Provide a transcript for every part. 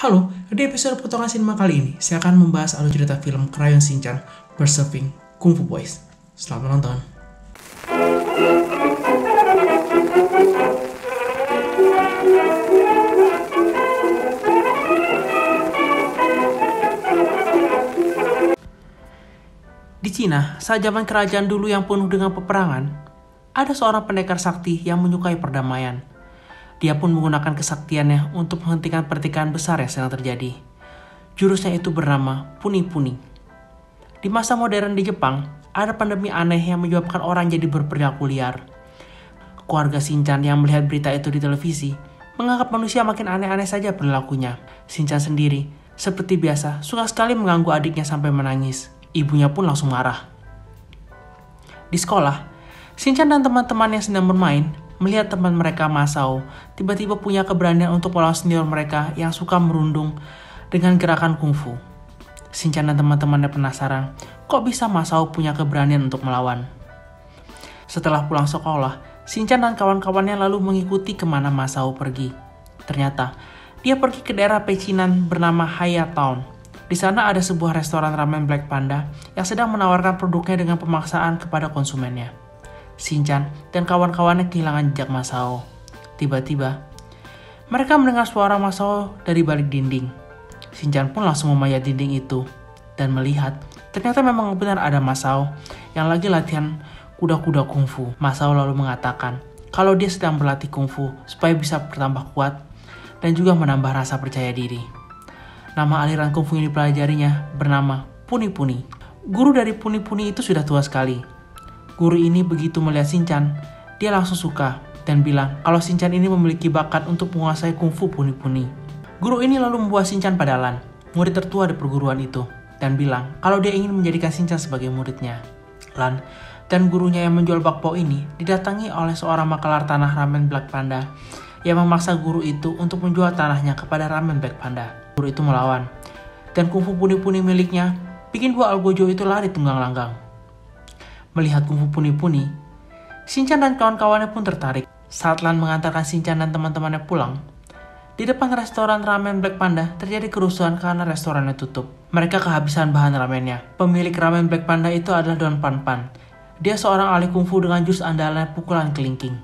Halo, di episode potongan sinema kali ini, saya akan membahas alur cerita film Crayon Shinchan Berserving Kung Fu Boys. Selamat menonton. Di Cina, saat zaman kerajaan dulu yang penuh dengan peperangan, ada seorang pendekar sakti yang menyukai perdamaian. Dia pun menggunakan kesaktiannya untuk menghentikan pertikaian besar yang sedang terjadi. Jurusnya itu bernama Puni-Puni. Di masa modern di Jepang, ada pandemi aneh yang menyebabkan orang jadi berperilaku liar. Keluarga Shinchan yang melihat berita itu di televisi menganggap manusia makin aneh-aneh saja perilakunya. Shinchan sendiri, seperti biasa, suka sekali mengganggu adiknya sampai menangis. Ibunya pun langsung marah. Di sekolah, Shinchan dan teman-temannya sedang bermain melihat teman mereka Masao tiba-tiba punya keberanian untuk melawan senior mereka yang suka merundung dengan gerakan kungfu. Shinchan dan teman-temannya penasaran, kok bisa Masao punya keberanian untuk melawan? Setelah pulang sekolah, Shinchan dan kawan-kawannya lalu mengikuti ke mana Masao pergi. Ternyata, dia pergi ke daerah pecinan bernama Hayatown di sana ada sebuah restoran ramen Black Panda yang sedang menawarkan produknya dengan pemaksaan kepada konsumennya. Shinchan dan kawan-kawannya kehilangan jejak Masao. Tiba-tiba, mereka mendengar suara Masao dari balik dinding. Shinchan pun langsung memayat dinding itu dan melihat ternyata memang benar ada Masao yang lagi latihan kuda-kuda kungfu. Masao lalu mengatakan kalau dia sedang berlatih kungfu supaya bisa bertambah kuat dan juga menambah rasa percaya diri. Nama aliran kungfu yang dipelajarinya bernama Puni Puni. Guru dari Puni Puni itu sudah tua sekali. Guru ini begitu melihat Shinchan, dia langsung suka dan bilang kalau Shinchan ini memiliki bakat untuk menguasai kungfu Puni Puni. Guru ini lalu membawa Shinchan pada Lan, murid tertua di perguruan itu, dan bilang kalau dia ingin menjadikan Shinchan sebagai muridnya. Lan dan gurunya yang menjual bakpao ini didatangi oleh seorang makalar tanah ramen Black Panda yang memaksa guru itu untuk menjual tanahnya kepada ramen Black Panda guru itu melawan. Dan kungfu puni-puni miliknya bikin dua Algojo itu lari tunggang langgang. Melihat kungfu puni-puni, Shinchan dan kawan-kawannya pun tertarik. Saat Lan mengantarkan Shinchan dan teman-temannya pulang, di depan restoran ramen Black Panda terjadi kerusuhan karena restorannya tutup. Mereka kehabisan bahan ramennya. Pemilik ramen Black Panda itu adalah Don Pan Pan. Dia seorang ahli kungfu dengan jurus andalan pukulan kelingking.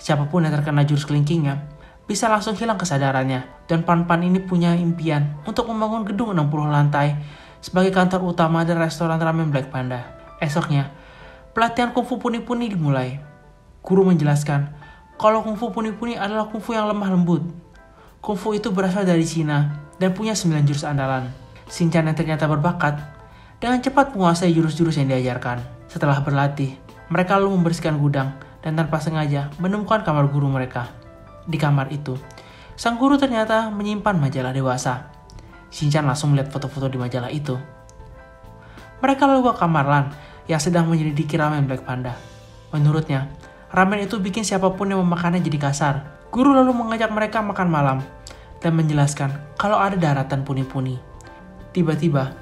Siapa pun yang terkena jurus kelingkingnya bisa langsung hilang kesadarannya. Dan Pan-Pan ini punya impian untuk membangun gedung 60 lantai sebagai kantor utama dan restoran ramen Black Panda. Esoknya, pelatihan kungfu puni-puni dimulai. Guru menjelaskan kalau kungfu puni-puni adalah kungfu yang lemah lembut. Kungfu itu berasal dari Cina dan punya 9 jurus andalan. Shinchan yang ternyata berbakat dengan cepat menguasai jurus-jurus yang diajarkan. Setelah berlatih, mereka lalu membersihkan gudang dan tanpa sengaja menemukan kamar guru mereka. Di kamar itu, sang guru ternyata menyimpan majalah dewasa. Shinchan langsung melihat foto-foto di majalah itu. Mereka lalu ke kamar Lan yang sedang menyelidiki ramen Black Panda. Menurutnya, ramen itu bikin siapa pun yang memakannya jadi kasar. Guru lalu mengajak mereka makan malam dan menjelaskan kalau ada daratan puni-puni. Tiba-tiba,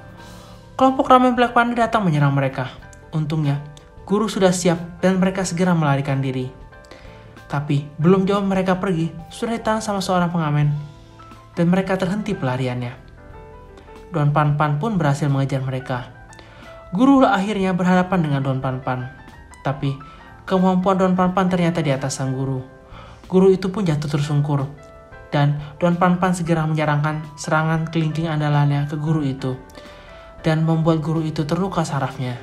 kelompok ramen Black Panda datang menyerang mereka. Untungnya, guru sudah siap dan mereka segera melarikan diri. Tapi belum jauh mereka pergi, sudah ditahan sama seorang pengamen. Dan mereka terhenti pelariannya. Don Pan Pan pun berhasil mengejar mereka. Guru akhirnya berhadapan dengan Don Pan Pan. Tapi kemampuan Don Pan Pan ternyata di atas sang guru. Guru itu pun jatuh tersungkur. Dan Don Pan Pan segera menyerangkan serangan kelingking andalannya ke guru itu. Dan membuat guru itu terluka sarafnya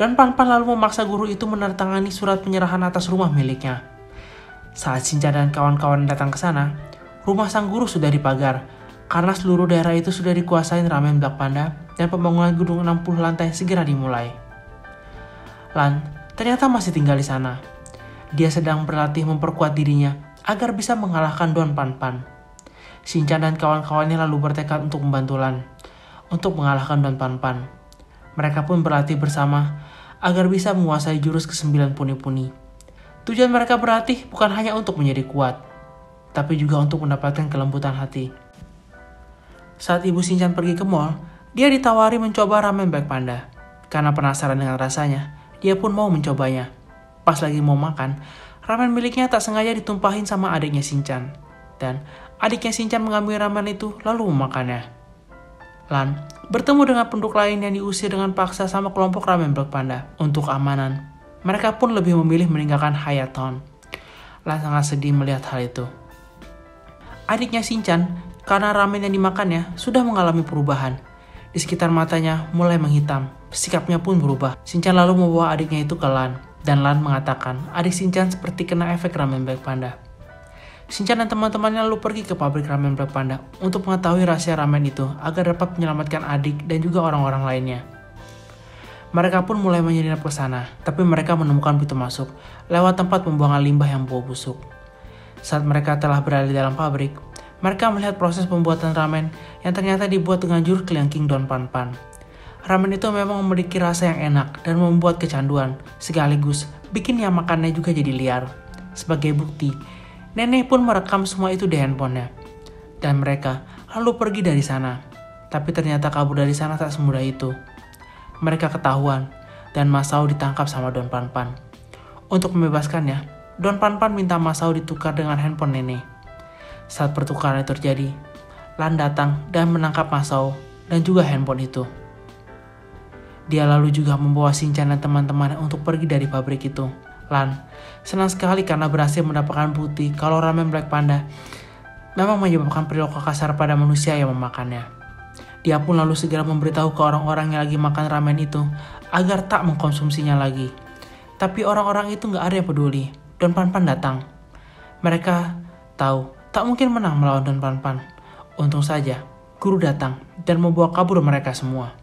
dan Pan-Pan lalu memaksa guru itu menandatangani surat penyerahan atas rumah miliknya. Saat Shinja dan kawan-kawan datang ke sana, rumah sang guru sudah dipagar karena seluruh daerah itu sudah dikuasai ramen Black Panda dan pembangunan gedung 60 lantai segera dimulai. Lan ternyata masih tinggal di sana. Dia sedang berlatih memperkuat dirinya agar bisa mengalahkan Don Pan-Pan. Shinchan dan kawan-kawannya lalu bertekad untuk membantu Lan untuk mengalahkan Don Pan-Pan. Mereka pun berlatih bersama agar bisa menguasai jurus kesembilan puni-puni. Tujuan mereka berlatih bukan hanya untuk menjadi kuat, tapi juga untuk mendapatkan kelembutan hati. Saat ibu Shinchan pergi ke mall, dia ditawari mencoba ramen Black Panda. Karena penasaran dengan rasanya, dia pun mau mencobanya. Pas lagi mau makan, ramen miliknya tak sengaja ditumpahin sama adiknya Shinchan. Dan adiknya Shinchan mengambil ramen itu lalu memakannya. Lan bertemu dengan penduduk lain yang diusir dengan paksa sama kelompok ramen Black Panda untuk keamanan. Mereka pun lebih memilih meninggalkan Hayaton. Lan sangat sedih melihat hal itu. Adiknya Shinchan, karena ramen yang dimakannya sudah mengalami perubahan. Di sekitar matanya mulai menghitam, sikapnya pun berubah. Shinchan lalu membawa adiknya itu ke Lan, dan Lan mengatakan adik Shinchan seperti kena efek ramen Black Panda. Shinchan dan teman-temannya lalu pergi ke pabrik ramen Black Panda untuk mengetahui rahasia ramen itu agar dapat menyelamatkan adik dan juga orang-orang lainnya. Mereka pun mulai menyelinap ke sana, tapi mereka menemukan pintu masuk lewat tempat pembuangan limbah yang bau busuk. Saat mereka telah berada di dalam pabrik, mereka melihat proses pembuatan ramen yang ternyata dibuat dengan jurus kelingking Don Pan Pan. Ramen itu memang memiliki rasa yang enak dan membuat kecanduan, sekaligus bikin yang makannya juga jadi liar. Sebagai bukti, Nenek pun merekam semua itu di handphonenya. Dan mereka lalu pergi dari sana. Tapi ternyata kabur dari sana tak semudah itu. Mereka ketahuan dan Masao ditangkap sama Don Panpan. Untuk membebaskannya, Don Panpan minta Masao ditukar dengan handphone nenek. Saat pertukaran itu terjadi, Lan datang dan menangkap Masao dan juga handphone itu. Dia lalu juga membawa Shinchan dan teman-teman untuk pergi dari pabrik itu. Lan senang sekali karena berhasil mendapatkan bukti kalau ramen Black Panda memang menyebabkan perilaku kasar pada manusia yang memakannya. Dia pun lalu segera memberitahu ke orang-orang yang lagi makan ramen itu agar tak mengkonsumsinya lagi. Tapi orang-orang itu nggak ada yang peduli. Don Pan Pan datang. Mereka tahu tak mungkin menang melawan Don Pan. Untung saja, guru datang dan membawa kabur mereka semua.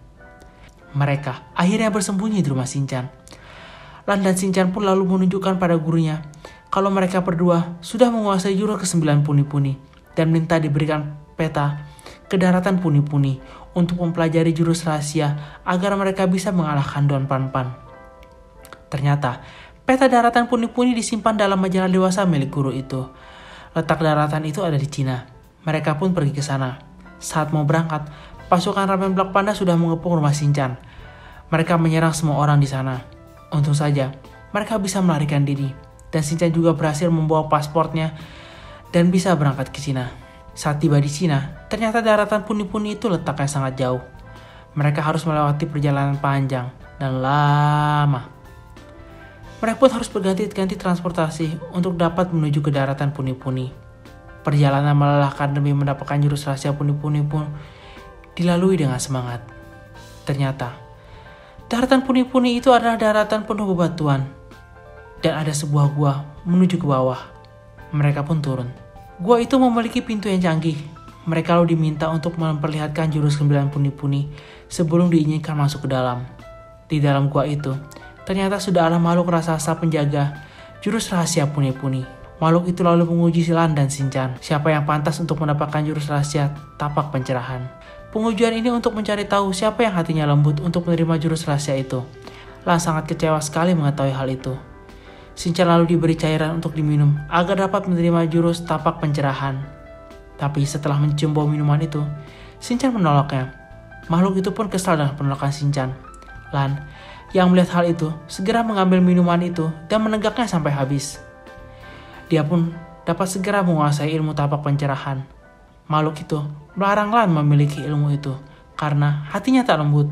Mereka akhirnya bersembunyi di rumah Shinchan. Lan dan Shinchan pun lalu menunjukkan pada gurunya kalau mereka berdua sudah menguasai jurus ke-9 puni-puni dan minta diberikan peta ke daratan puni-puni untuk mempelajari jurus rahasia agar mereka bisa mengalahkan Don Pan. Ternyata, peta daratan puni-puni disimpan dalam majalah dewasa milik guru itu. Letak daratan itu ada di Cina. Mereka pun pergi ke sana. Saat mau berangkat, pasukan ramen Black Panda sudah mengepung rumah Shinchan. Mereka menyerang semua orang di sana. Untung saja, mereka bisa melarikan diri. Dan Shinchan juga berhasil membawa pasportnya dan bisa berangkat ke Cina. Saat tiba di Cina, ternyata daratan puni-puni itu letaknya sangat jauh. Mereka harus melewati perjalanan panjang dan lama. Mereka pun harus berganti-ganti transportasi untuk dapat menuju ke daratan puni-puni. Perjalanan melelahkan demi mendapatkan jurus rahasia puni-puni pun dilalui dengan semangat. Ternyata, Daratan puni-puni itu adalah daratan penuh bebatuan. Dan ada sebuah gua menuju ke bawah. Mereka pun turun. Gua itu memiliki pintu yang canggih. Mereka lalu diminta untuk memperlihatkan jurus sembilan puni-puni sebelum diizinkan masuk ke dalam. Di dalam gua itu, ternyata sudah ada makhluk raksasa penjaga jurus rahasia puni-puni. Makhluk itu lalu menguji Silan dan Shinchan, siapa yang pantas untuk mendapatkan jurus rahasia tapak pencerahan. Pengujian ini untuk mencari tahu siapa yang hatinya lembut untuk menerima jurus rahasia itu. Lan sangat kecewa sekali mengetahui hal itu. Shinchan lalu diberi cairan untuk diminum agar dapat menerima jurus tapak pencerahan. Tapi setelah mencium bau minuman itu, Shinchan menolaknya. Makhluk itu pun kesal dengan penolakan Shinchan. Lan, yang melihat hal itu, segera mengambil minuman itu dan menegaknya sampai habis. Dia pun dapat segera menguasai ilmu tapak pencerahan. Makhluk itu melarang Lan memiliki ilmu itu karena hatinya tak lembut.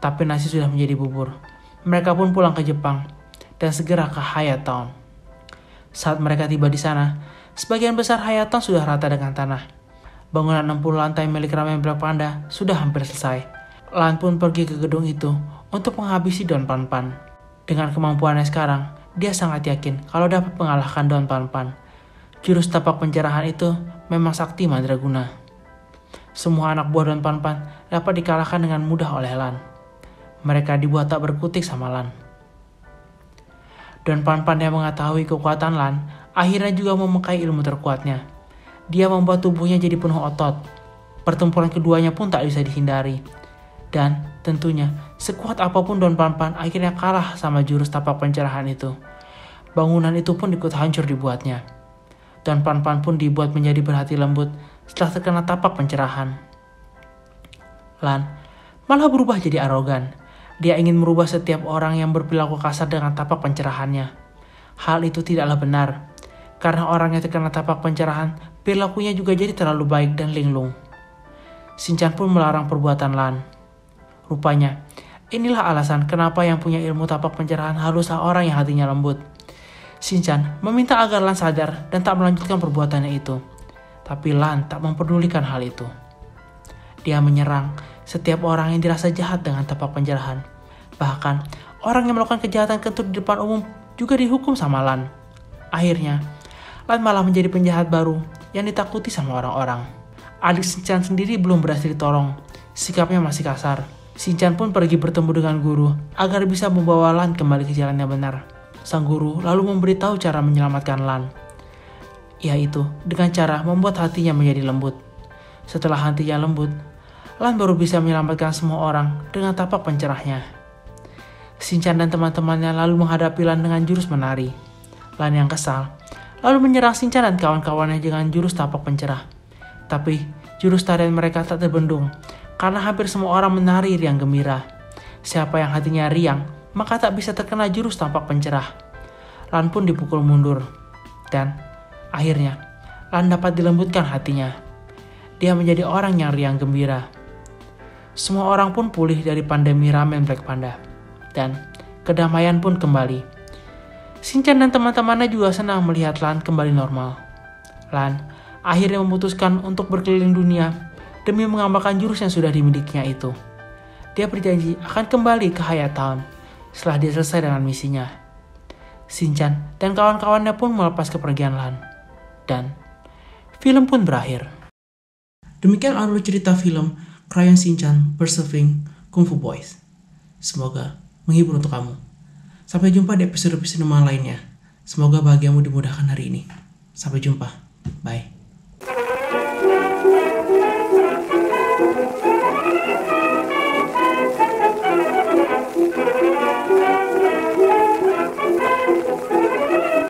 Tapi nasi sudah menjadi bubur. Mereka pun pulang ke Jepang dan segera ke Hayatown. Saat mereka tiba di sana, sebagian besar Hayatown sudah rata dengan tanah. Bangunan 60 lantai milik Ramen Black Panda sudah hampir selesai. Lan pun pergi ke gedung itu untuk menghabisi Don Pan Pan. Dengan kemampuannya sekarang, dia sangat yakin kalau dapat mengalahkan Don Pan Pan. Jurus tapak pencerahan itu memang sakti mandraguna. Semua anak buah dan Pan-Pan dapat dikalahkan dengan mudah oleh Lan. Mereka dibuat tak berkutik sama Lan. Dan Pan-Pan yang mengetahui kekuatan Lan, akhirnya juga memakai ilmu terkuatnya. Dia membuat tubuhnya jadi penuh otot. Pertempuran keduanya pun tak bisa dihindari. Dan tentunya, sekuat apa pun Don Pan-Pan akhirnya kalah sama jurus tapak pencerahan itu. Bangunan itu pun ikut hancur dibuatnya dan Pan-Pan pun dibuat menjadi berhati lembut setelah terkena tapak pencerahan. Lan malah berubah jadi arogan. Dia ingin merubah setiap orang yang berperilaku kasar dengan tapak pencerahannya. Hal itu tidaklah benar, karena orang yang terkena tapak pencerahan perilakunya juga jadi terlalu baik dan linglung. Shinchan pun melarang perbuatan Lan. Rupanya, inilah alasan kenapa yang punya ilmu tapak pencerahan haruslah orang yang hatinya lembut. Shinchan meminta agar Lan sadar dan tak melanjutkan perbuatannya itu. Tapi Lan tak memperdulikan hal itu. Dia menyerang setiap orang yang dirasa jahat dengan tapak pencerahan. Bahkan, orang yang melakukan kejahatan kentut di depan umum juga dihukum sama Lan. Akhirnya, Lan malah menjadi penjahat baru yang ditakuti sama orang-orang. Adik Shinchan sendiri belum berhasil ditolong. Sikapnya masih kasar. Shinchan pun pergi bertemu dengan guru agar bisa membawa Lan kembali ke jalan yang benar. Sang guru lalu memberitahu cara menyelamatkan Lan. Yaitu dengan cara membuat hatinya menjadi lembut. Setelah hatinya lembut, Lan baru bisa menyelamatkan semua orang dengan tapak pencerahnya. Shinchan dan teman-temannya lalu menghadapi Lan dengan jurus menari. Lan yang kesal, lalu menyerang Shinchan dan kawan-kawannya dengan jurus tapak pencerah. Tapi jurus tarian mereka tak terbendung karena hampir semua orang menari riang gembira. Siapa yang hatinya riang, maka tak bisa terkena jurus tampak pencerah. Lan pun dipukul mundur. Dan akhirnya, Lan dapat dilembutkan hatinya. Dia menjadi orang yang riang gembira. Semua orang pun pulih dari pandemi ramen Black Panda. Dan kedamaian pun kembali. Shinchan dan teman-temannya juga senang melihat Lan kembali normal. Lan akhirnya memutuskan untuk berkeliling dunia demi mengamalkan jurus yang sudah dimilikinya itu. Dia berjanji akan kembali ke Hayat Town setelah dia selesai dengan misinya. Shinchan dan kawan-kawannya pun melepas kepergian Lan. Dan film pun berakhir. Demikian alur cerita film Crayon Shinchan Persevering Kung Fu Boys. Semoga menghibur untuk kamu. Sampai jumpa di episode-episode lainnya. Semoga bahagiamu dimudahkan hari ini. Sampai jumpa. Bye.